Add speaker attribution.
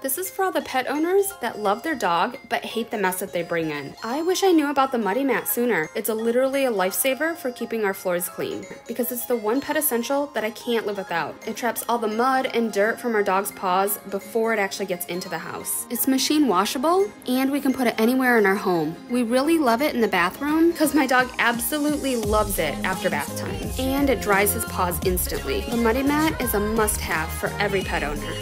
Speaker 1: This is for all the pet owners that love their dog but hate the mess that they bring in. I wish I knew about the Muddy Mat sooner. It's a literally a lifesaver for keeping our floors clean because it's the one pet essential that I can't live without. It traps all the mud and dirt from our dog's paws before it actually gets into the house. It's machine washable and we can put it anywhere in our home. We really love it in the bathroom because my dog absolutely loves it after bath time and it dries his paws instantly. The Muddy Mat is a must have for every pet owner.